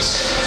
Country.